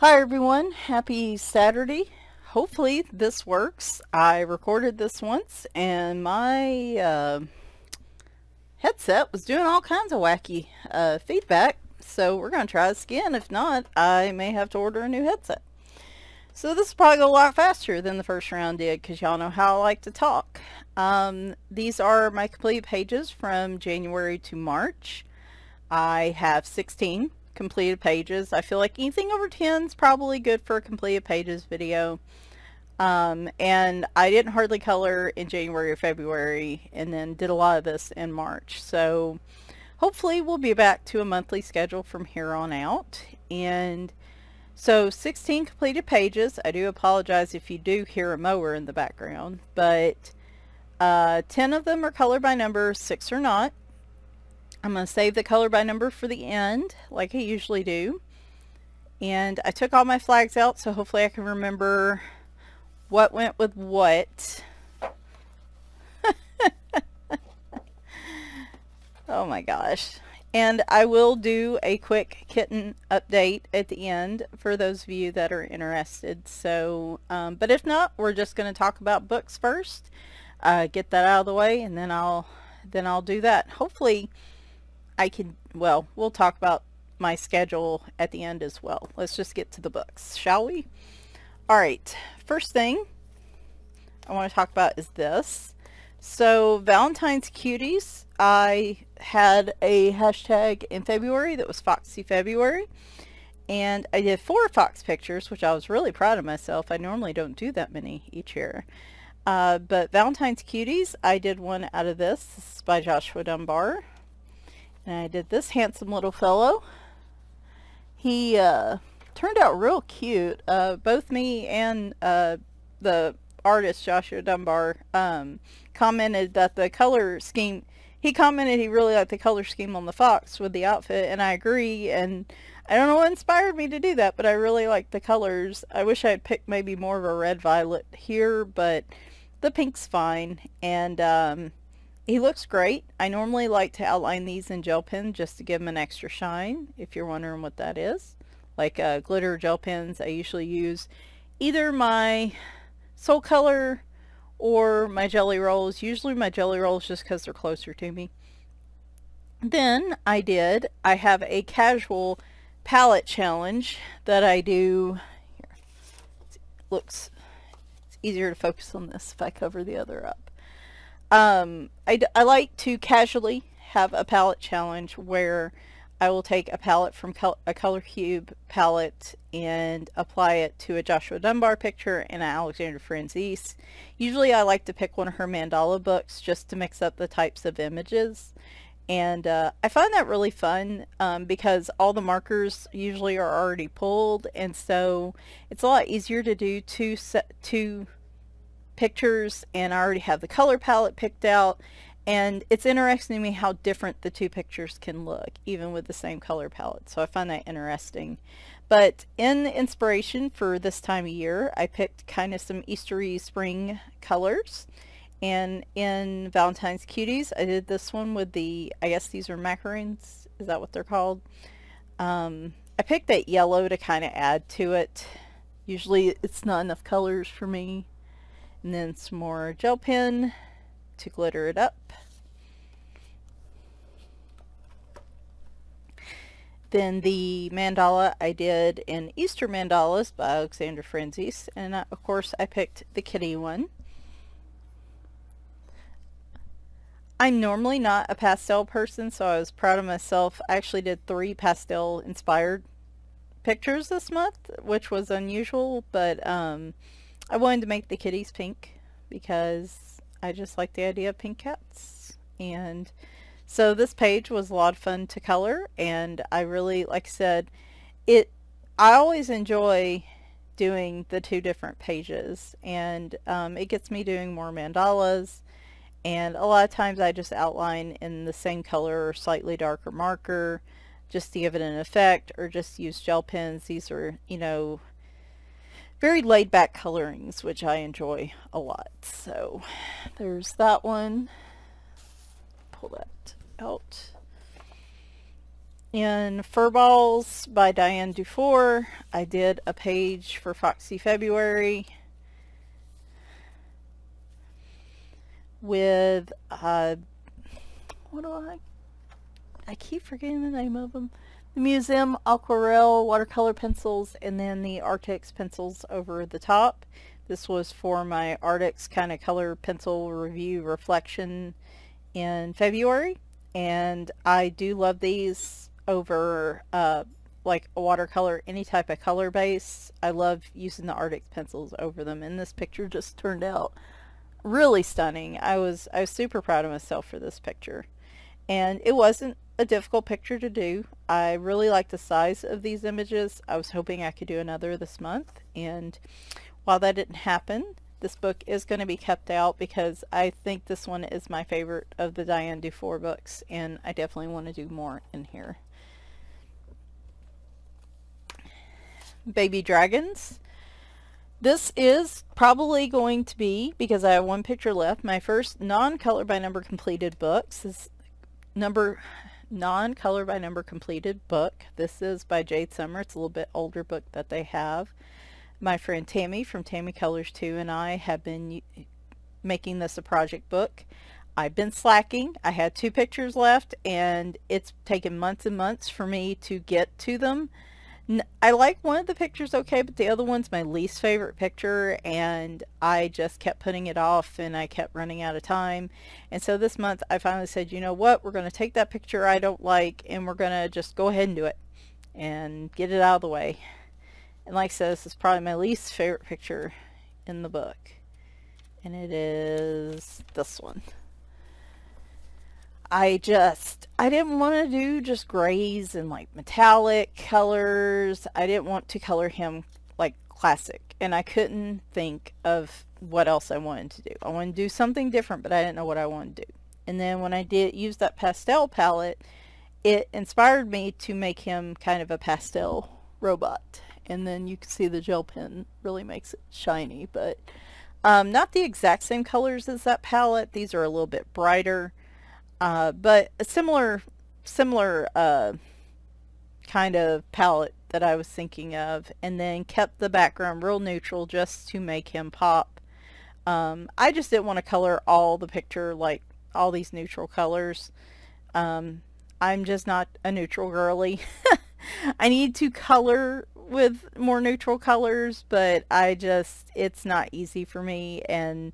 Hi everyone, happy Saturday. Hopefully this works. I recorded this once and my uh, headset was doing all kinds of wacky uh, feedback. So we're going to try this again. If not, I may have to order a new headset. So this will probably a lot faster than the first round did because y'all know how I like to talk. Um, these are my complete pages from January to March. I have 16 completed pages. I feel like anything over 10 is probably good for a completed pages video. Um, and I didn't hardly color in January or February and then did a lot of this in March. So hopefully we'll be back to a monthly schedule from here on out. And so 16 completed pages. I do apologize if you do hear a mower in the background, but uh, 10 of them are color by number, 6 are not. I'm going to save the color by number for the end, like I usually do. And I took all my flags out, so hopefully I can remember what went with what. oh my gosh. And I will do a quick kitten update at the end for those of you that are interested. So, um, but if not, we're just going to talk about books first. Uh, get that out of the way, and then I'll then I'll do that. Hopefully, I can, well, we'll talk about my schedule at the end as well. Let's just get to the books, shall we? All right, first thing I want to talk about is this. So Valentine's Cuties, I had a hashtag in February that was Foxy February. And I did four Fox pictures, which I was really proud of myself. I normally don't do that many each year. Uh, but Valentine's Cuties, I did one out of this. This is by Joshua Dunbar. And I did this handsome little fellow. He uh, turned out real cute. Uh, both me and uh, the artist, Joshua Dunbar, um, commented that the color scheme, he commented he really liked the color scheme on the fox with the outfit, and I agree, and I don't know what inspired me to do that, but I really like the colors. I wish I had picked maybe more of a red violet here, but the pink's fine, and um, he looks great. I normally like to outline these in gel pen just to give them an extra shine, if you're wondering what that is. Like uh, glitter gel pens, I usually use either my Soul Color or my Jelly Rolls. Usually my Jelly Rolls just because they're closer to me. Then I did, I have a casual palette challenge that I do. Here, looks, it's easier to focus on this if I cover the other up. Um, I, I like to casually have a palette challenge where I will take a palette from Col a Color Cube palette and apply it to a Joshua Dunbar picture and an Alexandra Franzese. Usually I like to pick one of her mandala books just to mix up the types of images. And uh, I find that really fun um, because all the markers usually are already pulled and so it's a lot easier to do two, two pictures and I already have the color palette picked out. And it's interesting to me how different the two pictures can look even with the same color palette. So I find that interesting. But in inspiration for this time of year I picked kind of some Eastery spring colors. And in Valentine's Cuties I did this one with the I guess these are macaroons is that what they're called? Um, I picked that yellow to kind of add to it. Usually it's not enough colors for me and then some more gel pen to glitter it up. Then the mandala I did in Easter Mandalas by Alexandra Franzese, and uh, of course I picked the kitty one. I'm normally not a pastel person, so I was proud of myself. I actually did three pastel inspired pictures this month, which was unusual, but um, I wanted to make the kitties pink because I just like the idea of pink cats. And so this page was a lot of fun to color and I really, like I said, it, I always enjoy doing the two different pages and um, it gets me doing more mandalas and a lot of times I just outline in the same color or slightly darker marker just to give it an effect or just use gel pens. These are, you know, very laid back colorings, which I enjoy a lot. So there's that one. Pull that out. in Furballs by Diane Dufour, I did a page for Foxy February with, uh, what do I, I keep forgetting the name of them. The Museum Aquarelle watercolor pencils and then the Arteza pencils over the top. This was for my Arteza kind of color pencil review reflection in February and I do love these over uh, like a watercolor, any type of color base. I love using the Arteza pencils over them and this picture just turned out really stunning. I was I was super proud of myself for this picture and it wasn't a difficult picture to do. I really like the size of these images. I was hoping I could do another this month and while that didn't happen this book is going to be kept out because I think this one is my favorite of the Diane Dufour books and I definitely want to do more in here. Baby Dragons. This is probably going to be, because I have one picture left, my first non-color by number completed books. This number non-color by number completed book. This is by Jade Summer. It's a little bit older book that they have. My friend Tammy from Tammy Colors Too and I have been making this a project book. I've been slacking. I had two pictures left and it's taken months and months for me to get to them. I like one of the pictures okay, but the other one's my least favorite picture and I just kept putting it off and I kept running out of time. And so this month I finally said, you know what, we're going to take that picture I don't like and we're going to just go ahead and do it and get it out of the way. And like I said, this is probably my least favorite picture in the book. And it is this one. I just, I didn't want to do just grays and like metallic colors. I didn't want to color him like classic. And I couldn't think of what else I wanted to do. I wanted to do something different, but I didn't know what I wanted to do. And then when I did use that pastel palette, it inspired me to make him kind of a pastel robot and then you can see the gel pen really makes it shiny but um, not the exact same colors as that palette these are a little bit brighter uh, but a similar similar uh, kind of palette that I was thinking of and then kept the background real neutral just to make him pop um, I just didn't want to color all the picture like all these neutral colors um, I'm just not a neutral girly I need to color with more neutral colors, but I just, it's not easy for me. And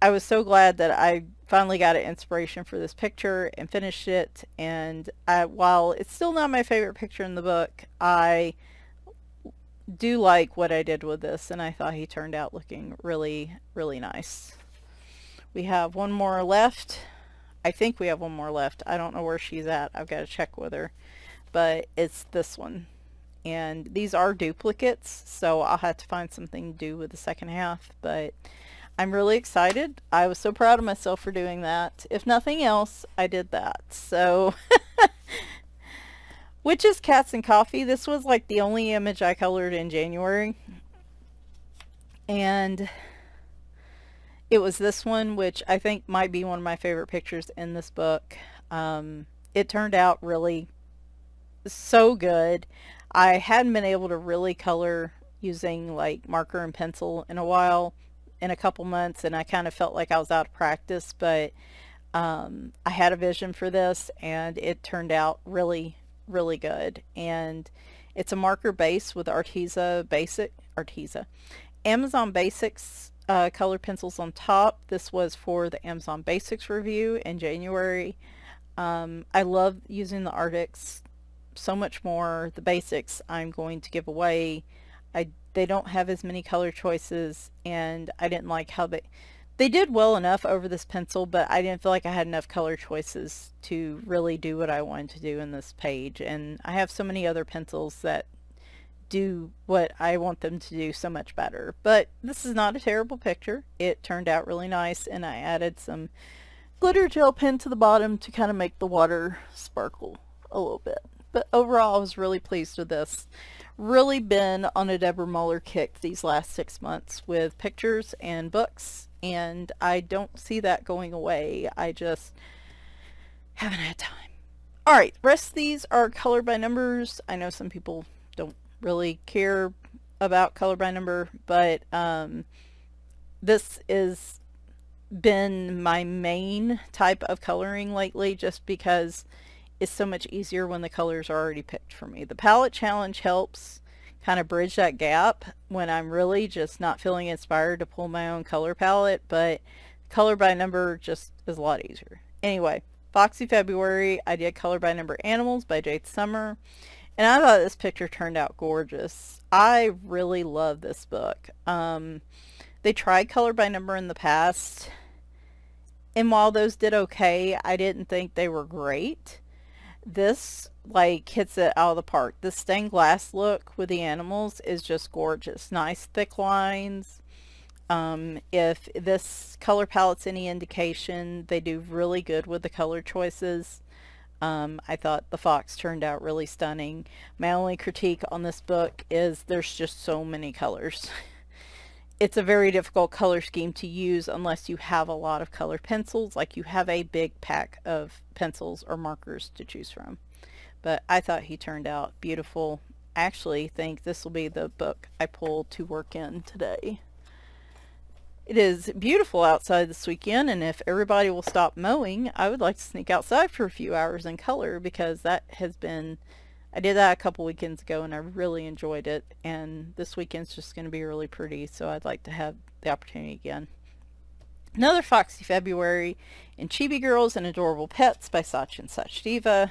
I was so glad that I finally got an inspiration for this picture and finished it. And I, while it's still not my favorite picture in the book, I do like what I did with this. And I thought he turned out looking really, really nice. We have one more left. I think we have one more left. I don't know where she's at. I've got to check with her. But it's this one and these are duplicates so I'll have to find something to do with the second half but I'm really excited. I was so proud of myself for doing that. If nothing else I did that. So Witches, Cats, and Coffee. This was like the only image I colored in January. And it was this one which I think might be one of my favorite pictures in this book. Um, it turned out really so good. I hadn't been able to really color using like marker and pencil in a while, in a couple months, and I kind of felt like I was out of practice, but um, I had a vision for this and it turned out really, really good. And it's a marker base with Arteza Basic, Arteza, Amazon Basics uh, color pencils on top. This was for the Amazon Basics review in January. Um, I love using the Arteza so much more. The basics I'm going to give away. I They don't have as many color choices and I didn't like how they... They did well enough over this pencil, but I didn't feel like I had enough color choices to really do what I wanted to do in this page. And I have so many other pencils that do what I want them to do so much better. But this is not a terrible picture. It turned out really nice and I added some glitter gel pen to the bottom to kind of make the water sparkle a little bit. But overall, I was really pleased with this. Really been on a Deborah Muller kick these last six months with pictures and books, and I don't see that going away. I just haven't had time. All right, rest of these are color by numbers. I know some people don't really care about color by number, but um, this is been my main type of coloring lately just because it's so much easier when the colors are already picked for me. The palette challenge helps kind of bridge that gap when I'm really just not feeling inspired to pull my own color palette, but color by number just is a lot easier. Anyway, Foxy February, I did color by number animals by Jade Summer, and I thought this picture turned out gorgeous. I really love this book. Um, they tried color by number in the past, and while those did okay, I didn't think they were great. This like hits it out of the park. The stained glass look with the animals is just gorgeous. Nice thick lines. Um, if this color palette's any indication, they do really good with the color choices. Um, I thought the fox turned out really stunning. My only critique on this book is there's just so many colors. it's a very difficult color scheme to use unless you have a lot of color pencils, like you have a big pack of pencils or markers to choose from. But I thought he turned out beautiful. I actually think this will be the book I pull to work in today. It is beautiful outside this weekend, and if everybody will stop mowing, I would like to sneak outside for a few hours and color because that has been I did that a couple weekends ago and I really enjoyed it and this weekend's just going to be really pretty so I'd like to have the opportunity again. Another Foxy February in Chibi Girls and Adorable Pets by Prachi Dewan Sachdeva.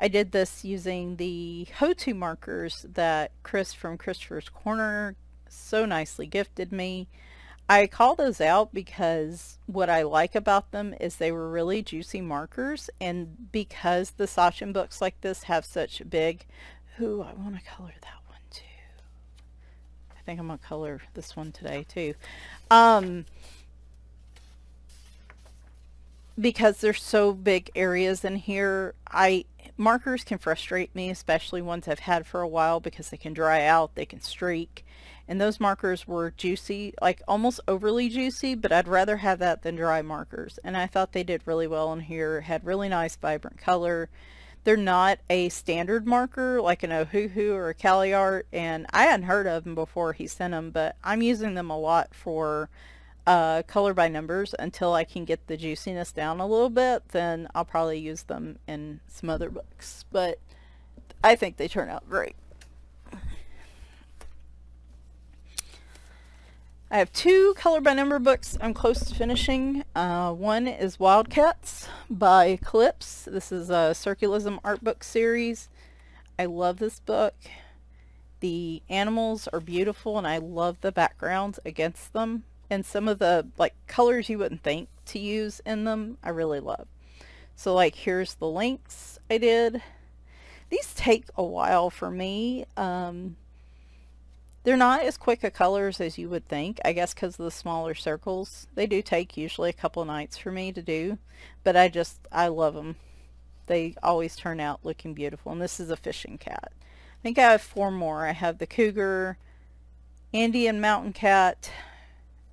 I did this using the Hotu markers that Chris from Christopher's Corner so nicely gifted me. I call those out because what I like about them is they were really juicy markers and because the Sachin books like this have such big, who I want to color that one too. I think I'm going to color this one today too. Um, because there's so big areas in here, I markers can frustrate me, especially ones I've had for a while because they can dry out, they can streak and those markers were juicy, like almost overly juicy, but I'd rather have that than dry markers. And I thought they did really well in here, had really nice vibrant color. They're not a standard marker like an Ohuhu or a CaliArt, and I hadn't heard of them before he sent them, but I'm using them a lot for uh, color by numbers until I can get the juiciness down a little bit, then I'll probably use them in some other books. But I think they turn out great. I have two color by number books I'm close to finishing. Uh, one is Wildcats by Eclipse. This is a Circulism art book series. I love this book. The animals are beautiful and I love the backgrounds against them. And some of the like colors you wouldn't think to use in them, I really love. So like here's the links I did. These take a while for me. Um, they're not as quick a colors as you would think, I guess because of the smaller circles. They do take usually a couple nights for me to do, but I just, I love them. They always turn out looking beautiful, and this is a fishing cat. I think I have four more. I have the cougar, Andean mountain cat,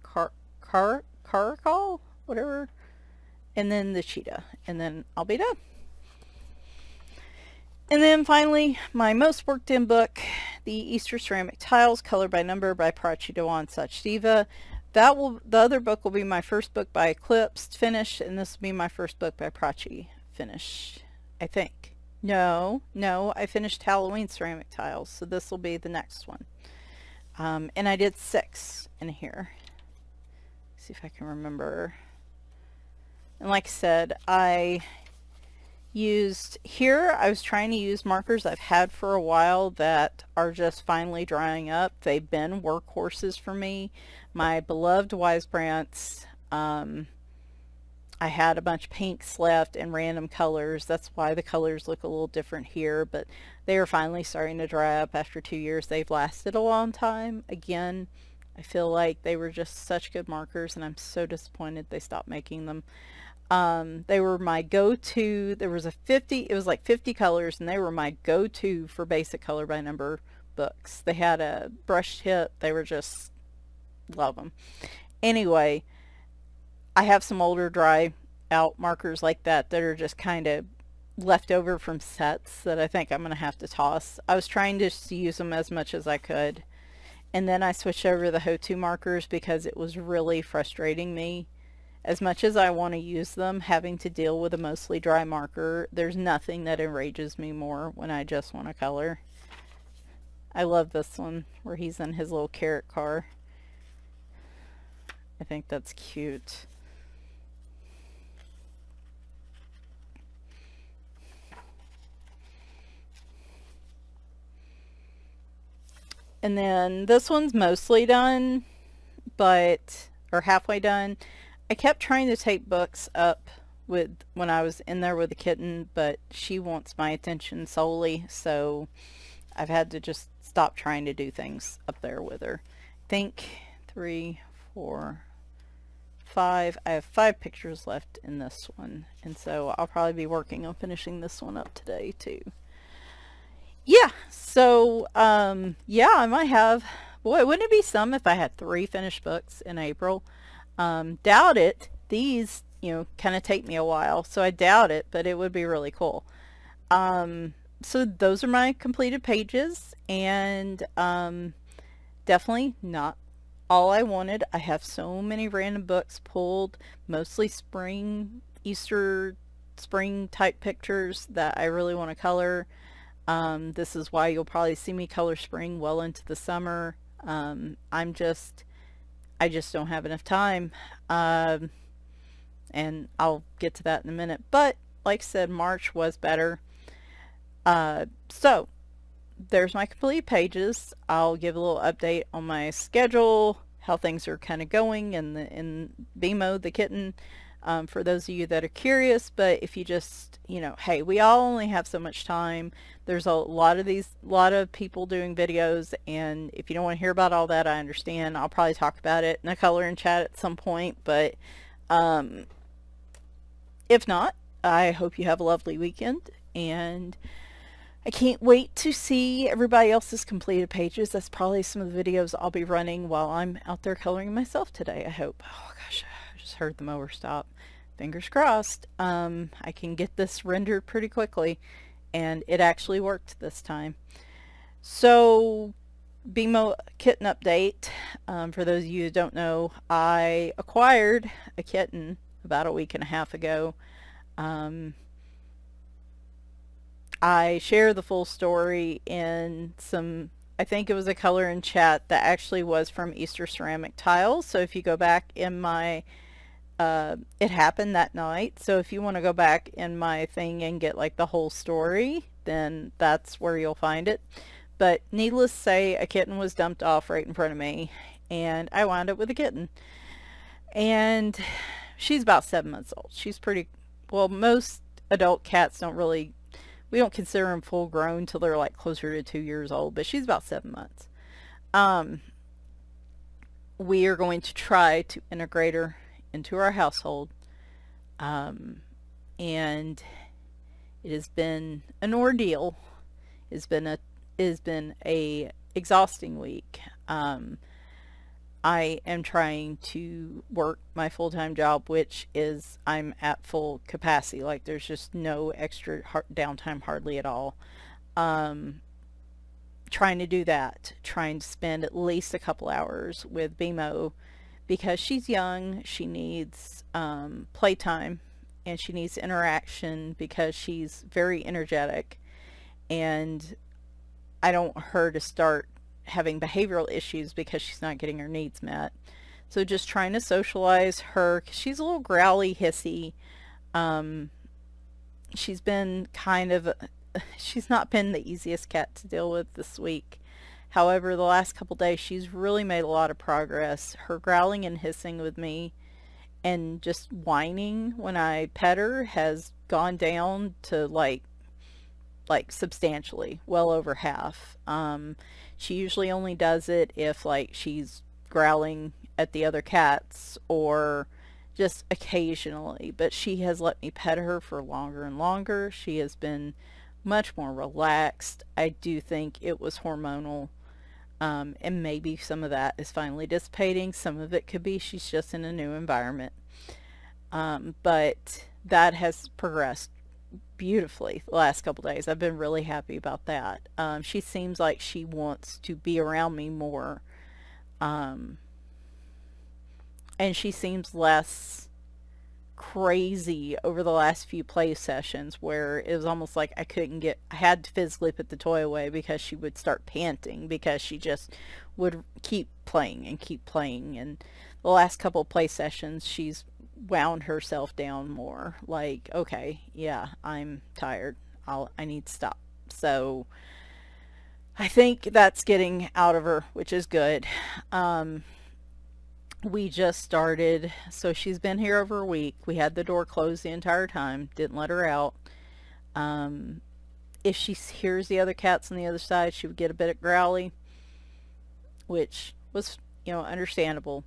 car, car, caracal, whatever, and then the cheetah, and then I'll be done. And then finally, my most worked in book, The Easter Ceramic Tiles, Color by Number by Prachi Dewan Sachdeva. That will, the other book will be my first book by Eclipse finish, and this will be my first book by Prachi, finish, I think. No, no, I finished Halloween Ceramic Tiles, so this will be the next one. Um, and I did six in here. Let's see if I can remember. And like I said, I used here I was trying to use markers I've had for a while that are just finally drying up. They've been workhorses for me. My beloved Wise Brants um, I had a bunch of pinks left and random colors. That's why the colors look a little different here but they are finally starting to dry up after two years. They've lasted a long time. Again I feel like they were just such good markers and I'm so disappointed they stopped making them um, they were my go-to. There was a 50, it was like 50 colors, and they were my go-to for basic color by number books. They had a brush tip. They were just, love them. Anyway, I have some older dry out markers like that that are just kind of left over from sets that I think I'm going to have to toss. I was trying to use them as much as I could. And then I switched over the Hotu markers because it was really frustrating me. As much as I want to use them, having to deal with a mostly dry marker, there's nothing that enrages me more when I just want to color. I love this one where he's in his little carrot car. I think that's cute. And then this one's mostly done, but, or halfway done. I kept trying to tape books up with when I was in there with the kitten, but she wants my attention solely, so I've had to just stop trying to do things up there with her. I think three, four, five. I have five pictures left in this one, and so I'll probably be working on finishing this one up today too yeah, so, um, yeah, I might have, boy, wouldn't it be some if I had three finished books in April? Um, doubt it. These, you know, kind of take me a while, so I doubt it, but it would be really cool. Um, so those are my completed pages, and, um, definitely not all I wanted. I have so many random books pulled, mostly spring, Easter, spring type pictures that I really want to color. Um, this is why you'll probably see me color spring well into the summer. Um, I'm just, I just don't have enough time. Um, and I'll get to that in a minute. But like I said, March was better. Uh, so there's my complete pages. I'll give a little update on my schedule, how things are kind of going and in in Beemo, the kitten um, for those of you that are curious. But if you just, you know, hey, we all only have so much time. There's a lot of these, lot of people doing videos. And if you don't want to hear about all that, I understand. I'll probably talk about it in a color and chat at some point. But um, if not, I hope you have a lovely weekend. And I can't wait to see everybody else's completed pages. That's probably some of the videos I'll be running while I'm out there coloring myself today, I hope. Oh gosh, just heard the mower stop. Fingers crossed. Um, I can get this rendered pretty quickly. And it actually worked this time. So, Beemo kitten update. Um, for those of you who don't know, I acquired a kitten about a week and a half ago. Um, I share the full story in some, I think it was a color in chat that actually was from Easter Ceramic Tiles. So if you go back in my uh, it happened that night. So if you want to go back in my thing and get like the whole story, then that's where you'll find it. But needless to say, a kitten was dumped off right in front of me and I wound up with a kitten. And she's about seven months old. She's pretty, well, most adult cats don't really, we don't consider them full grown till they're like closer to two years old, but she's about seven months. Um, we are going to try to integrate her into our household. Um, and it has been an ordeal. It's been a it has been a exhausting week. Um, I am trying to work my full-time job, which is I'm at full capacity. Like there's just no extra downtime hardly at all. Um, trying to do that, trying to spend at least a couple hours with Beemo because she's young, she needs um, playtime and she needs interaction because she's very energetic and I don't want her to start having behavioral issues because she's not getting her needs met. So just trying to socialize her, she's a little growly, hissy. Um, she's been kind of, she's not been the easiest cat to deal with this week. However, the last couple days, she's really made a lot of progress. Her growling and hissing with me and just whining when I pet her has gone down to like like substantially, well over half. Um, she usually only does it if like she's growling at the other cats or just occasionally, but she has let me pet her for longer and longer. She has been much more relaxed. I do think it was hormonal um, and maybe some of that is finally dissipating. Some of it could be she's just in a new environment. Um, but that has progressed beautifully the last couple days. I've been really happy about that. Um, she seems like she wants to be around me more. Um, and she seems less crazy over the last few play sessions where it was almost like I couldn't get, I had to physically put the toy away because she would start panting because she just would keep playing and keep playing. And the last couple play sessions, she's wound herself down more. Like, okay, yeah, I'm tired. I'll, I need to stop. So I think that's getting out of her, which is good. Um, we just started, so she's been here over a week. We had the door closed the entire time, didn't let her out. Um, if she hears the other cats on the other side, she would get a bit of growly, which was, you know, understandable.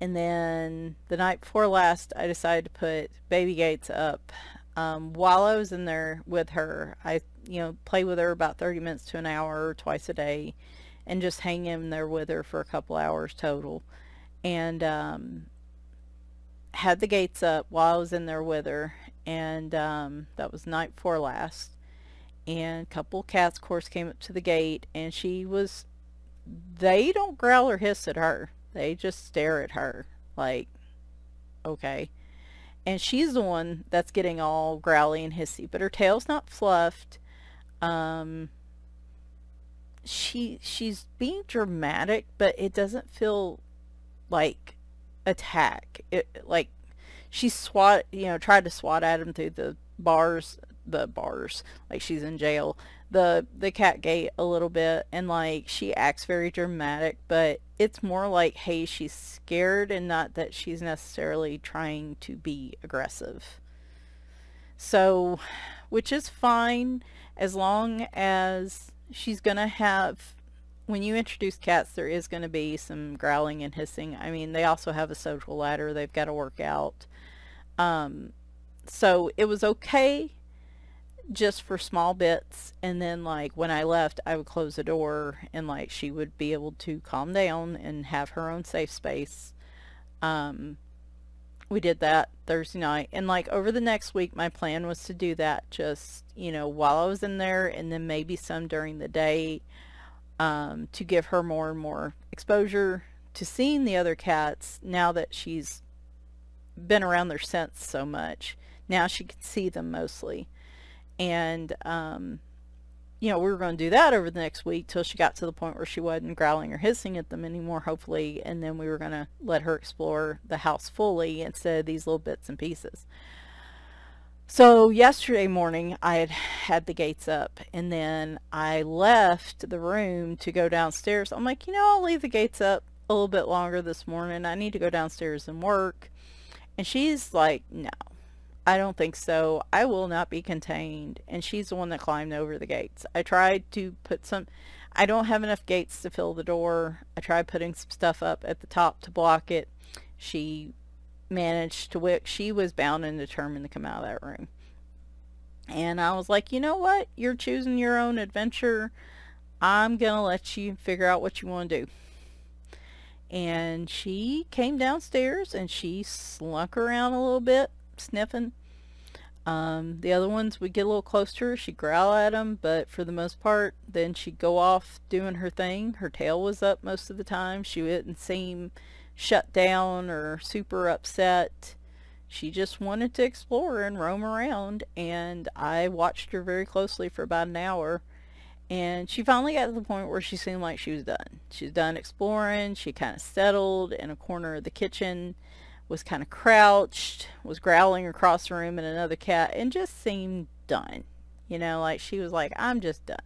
And then the night before last, I decided to put baby gates up. Um, while I was in there with her, I, you know, play with her about 30 minutes to an hour twice a day and just hang in there with her for a couple hours total and um, had the gates up while I was in there with her and um, that was night before last. And a couple cats of course came up to the gate and she was they don't growl or hiss at her. They just stare at her like okay. And she's the one that's getting all growly and hissy but her tail's not fluffed. Um she she's being dramatic but it doesn't feel like attack. It like she swat, you know, tried to swat at him through the bars, the bars, like she's in jail, the the cat gate a little bit, and like she acts very dramatic, but it's more like, hey, she's scared, and not that she's necessarily trying to be aggressive. So, which is fine as long as she's gonna have when you introduce cats, there is going to be some growling and hissing. I mean, they also have a social ladder they've got to work out. Um, so it was okay just for small bits. And then, like, when I left, I would close the door and, like, she would be able to calm down and have her own safe space. Um, we did that Thursday night. And, like, over the next week, my plan was to do that just, you know, while I was in there and then maybe some during the day um, to give her more and more exposure to seeing the other cats now that she's been around their scents so much. Now she can see them mostly. And, um, you know, we were going to do that over the next week till she got to the point where she wasn't growling or hissing at them anymore, hopefully. And then we were going to let her explore the house fully instead of these little bits and pieces. So yesterday morning I had had the gates up and then I left the room to go downstairs. I'm like, you know, I'll leave the gates up a little bit longer this morning. I need to go downstairs and work. And she's like, no, I don't think so. I will not be contained. And she's the one that climbed over the gates. I tried to put some, I don't have enough gates to fill the door. I tried putting some stuff up at the top to block it. She managed to wick, she was bound and determined to come out of that room. And I was like, you know what? You're choosing your own adventure. I'm to let you figure out what you want to do. And she came downstairs and she slunk around a little bit, sniffing. Um, the other ones would get a little close to her. She'd growl at them, but for the most part, then she'd go off doing her thing. Her tail was up most of the time. She wouldn't seem shut down or super upset. She just wanted to explore and roam around and I watched her very closely for about an hour and she finally got to the point where she seemed like she was done. She was done exploring. She kind of settled in a corner of the kitchen, was kind of crouched, was growling across the room at another cat and just seemed done. You know, like she was like, I'm just done.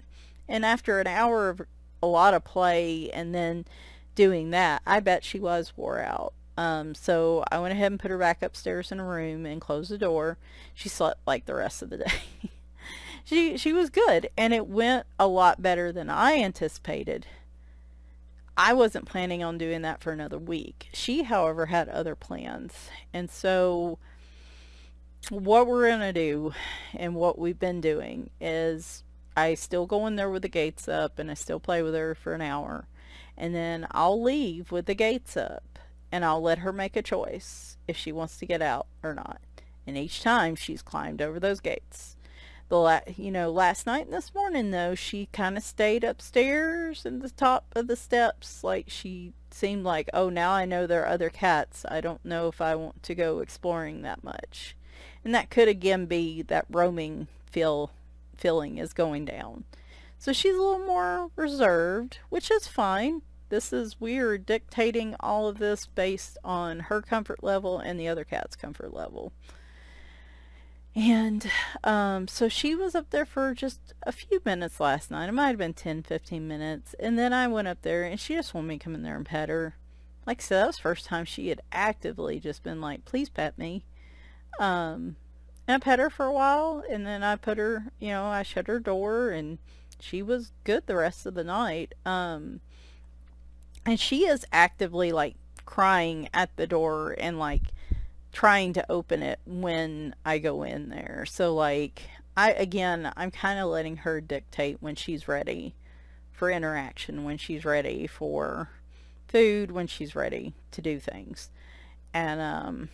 And after an hour of a lot of play and then doing that, I bet she was wore out. Um, so I went ahead and put her back upstairs in a room and closed the door. She slept like the rest of the day. she she was good and it went a lot better than I anticipated. I wasn't planning on doing that for another week. She, however, had other plans. And so what we're going to do and what we've been doing is I still go in there with the gates up and I still play with her for an hour and then I'll leave with the gates up and I'll let her make a choice if she wants to get out or not. And each time she's climbed over those gates. The la- you know, last night and this morning though, she kind of stayed upstairs in the top of the steps like she seemed like, "Oh, now I know there are other cats. I don't know if I want to go exploring that much." And that could again be that roaming feel feeling is going down. So she's a little more reserved, which is fine. This is we are dictating all of this based on her comfort level and the other cat's comfort level. And um, so she was up there for just a few minutes last night. It might have been 10, 15 minutes. And then I went up there and she just wanted me to come in there and pet her. Like I said, that was the first time she had actively just been like, please pet me. Um, and I pet her for a while and then I put her, you know, I shut her door and she was good the rest of the night. Um, and she is actively like crying at the door and like trying to open it when I go in there. So like I again, I'm kind of letting her dictate when she's ready for interaction, when she's ready for food, when she's ready to do things. And um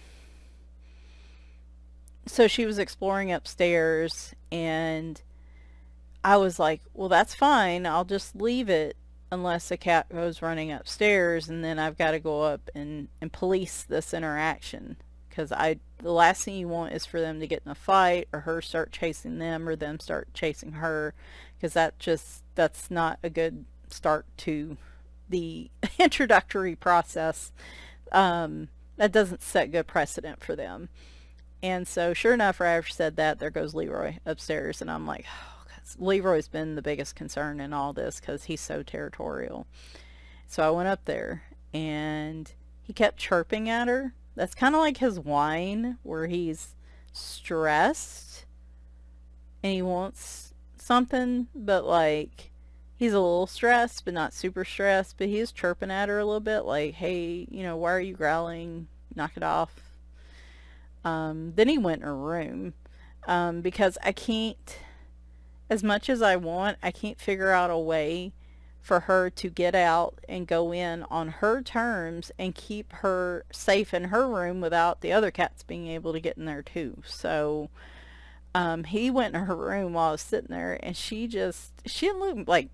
so she was exploring upstairs and I was like, well, that's fine. I'll just leave it unless a cat goes running upstairs and then I've got to go up and, and police this interaction. Because I the last thing you want is for them to get in a fight or her start chasing them or them start chasing her because that just that's not a good start to the introductory process. Um, that doesn't set good precedent for them. And so sure enough right after said that there goes Leroy upstairs and I'm like oh, Leroy's been the biggest concern in all this because he's so territorial so I went up there and he kept chirping at her that's kind of like his whine where he's stressed and he wants something, but like he's a little stressed, but not super stressed. But he's chirping at her a little bit like, hey, you know, why are you growling? Knock it off. Um, then he went in her room um, because I can't, as much as I want, I can't figure out a way for her to get out and go in on her terms and keep her safe in her room without the other cats being able to get in there too. So um, he went in her room while I was sitting there and she just, she didn't look like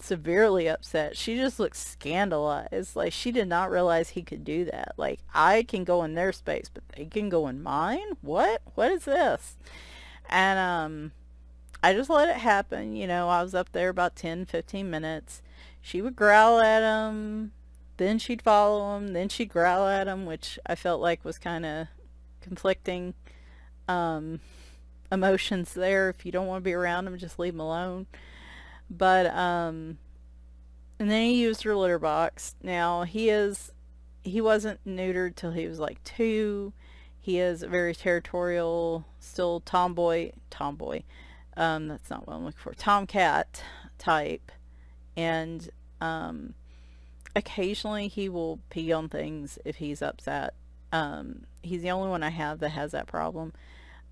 severely upset. She just looked scandalized. Like she did not realize he could do that. Like I can go in their space, but they can go in mine? What? What is this? And um I just let it happen. You know, I was up there about 10, 15 minutes. She would growl at him, then she'd follow him, then she'd growl at him, which I felt like was kind of conflicting um, emotions there. If you don't want to be around him, just leave him alone. But, um, and then he used her litter box. Now, he is, he wasn't neutered till he was like two. He is a very territorial, still tomboy, tomboy, um, that's not what I'm looking for. Tomcat type. And um, occasionally he will pee on things if he's upset. Um, he's the only one I have that has that problem.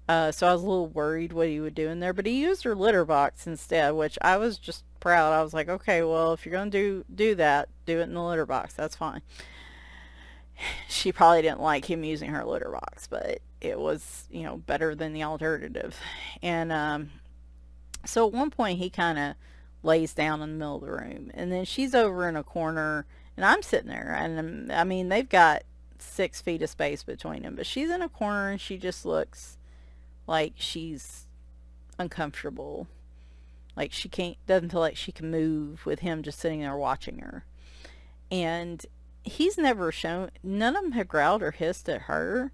Uh, so I was a little worried what he would do in there, but he used her litter box instead, which I was just proud. I was like, okay, well, if you're going to do, do that, do it in the litter box. That's fine. She probably didn't like him using her litter box, but it was, you know, better than the alternative. And, um, so at one point he kind of lays down in the middle of the room and then she's over in a corner and I'm sitting there and um, I mean they've got six feet of space between them but she's in a corner and she just looks like she's uncomfortable. Like she can't doesn't feel like she can move with him just sitting there watching her. And he's never shown none of them have growled or hissed at her.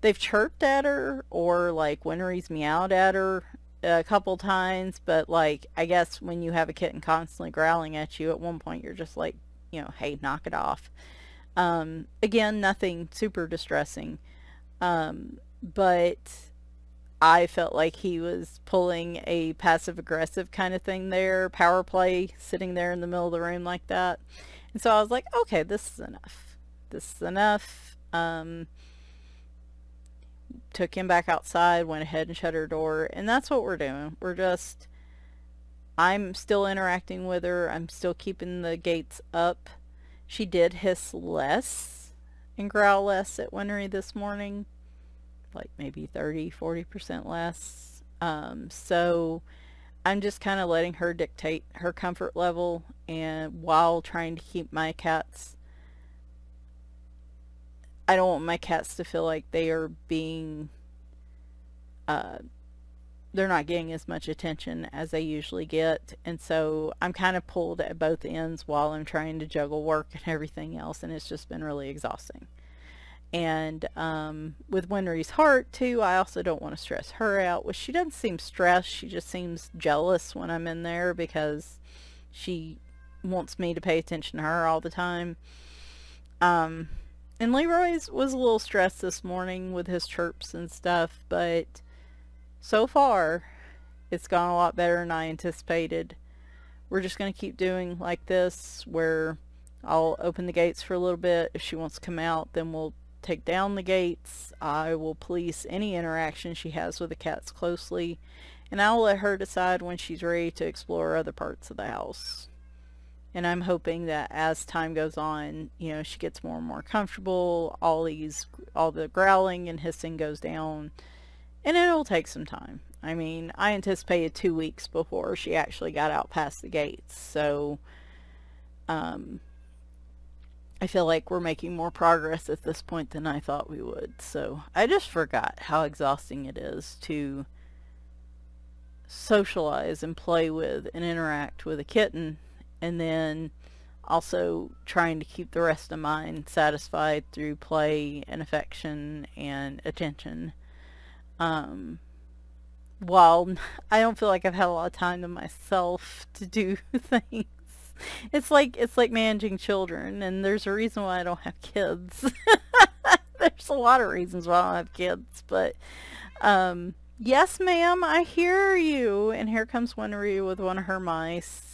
They've chirped at her or like Winry's meowed at her a couple times, but like I guess when you have a kitten constantly growling at you, at one point you're just like, you know, hey, knock it off. Um, again, nothing super distressing, um, but I felt like he was pulling a passive aggressive kind of thing there, power play, sitting there in the middle of the room like that. And so I was like, okay, this is enough. This is enough. Um, took him back outside, went ahead and shut her door, and that's what we're doing. We're just, I'm still interacting with her. I'm still keeping the gates up. She did hiss less and growl less at Winry this morning, like maybe 30, 40% less. Um, so I'm just kind of letting her dictate her comfort level and while trying to keep my cats I don't want my cats to feel like they are being uh, they're not getting as much attention as they usually get. And so I'm kind of pulled at both ends while I'm trying to juggle work and everything else and it's just been really exhausting. And um, with Winry's heart too I also don't want to stress her out which she doesn't seem stressed. She just seems jealous when I'm in there because she wants me to pay attention to her all the time. Um, and Leroy's was a little stressed this morning with his chirps and stuff but so far it's gone a lot better than I anticipated. We're just going to keep doing like this where I'll open the gates for a little bit. If she wants to come out, then we'll take down the gates. I will police any interaction she has with the cats closely, and I'll let her decide when she's ready to explore other parts of the house. And I'm hoping that as time goes on, you know, she gets more and more comfortable, all these, all the growling and hissing goes down, and it'll take some time. I mean, I anticipated two weeks before she actually got out past the gates. So, um, I feel like we're making more progress at this point than I thought we would. So, I just forgot how exhausting it is to socialize and play with and interact with a kitten and then also trying to keep the rest of mine satisfied through play and affection and attention um, while I don't feel like I've had a lot of time to myself to do things. It's like it's like managing children, and there's a reason why I don't have kids. there's a lot of reasons why I don't have kids, but um, yes, ma'am, I hear you. And here comes Winry with one of her mice.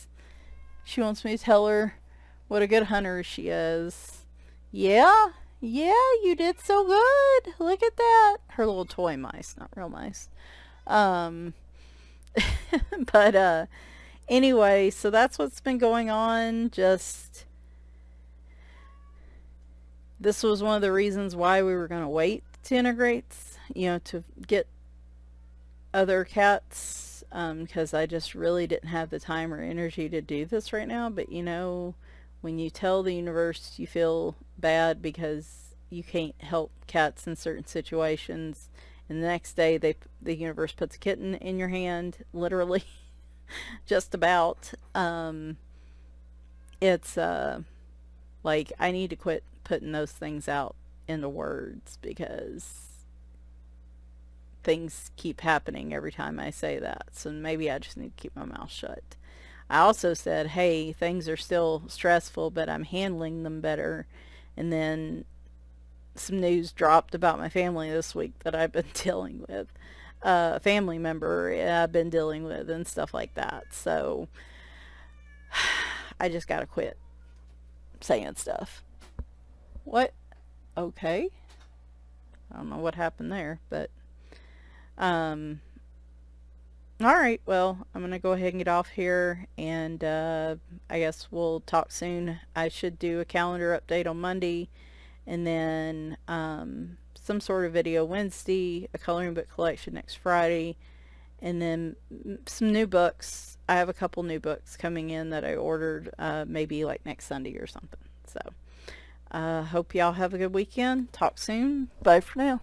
She wants me to tell her what a good hunter she is. Yeah, yeah, you did so good. Look at that. Her little toy mice, not real mice. Um, but uh, anyway, so that's what's been going on. Just this was one of the reasons why we were going to wait to integrate, you know, to get other cats because um, I just really didn't have the time or energy to do this right now. But you know, when you tell the universe you feel bad because you can't help cats in certain situations and the next day they the universe puts a kitten in your hand literally just about um, it's uh like I need to quit putting those things out into words because things keep happening every time I say that so maybe I just need to keep my mouth shut I also said, hey, things are still stressful, but I'm handling them better. And then some news dropped about my family this week that I've been dealing with. Uh, a family member I've been dealing with and stuff like that. So I just got to quit saying stuff. What? Okay. I don't know what happened there, but um, all right, well, I'm going to go ahead and get off here, and uh, I guess we'll talk soon. I should do a calendar update on Monday, and then um, some sort of video Wednesday, a coloring book collection next Friday, and then some new books. I have a couple new books coming in that I ordered uh, maybe like next Sunday or something. So, uh, hope y'all have a good weekend. Talk soon. Bye for now.